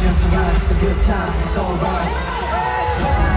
just rise for the good time, it's alright.